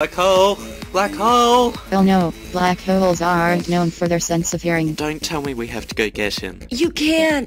Black hole! Black hole! Oh no, black holes aren't known for their sense of hearing. Don't tell me we have to go get him. You can't.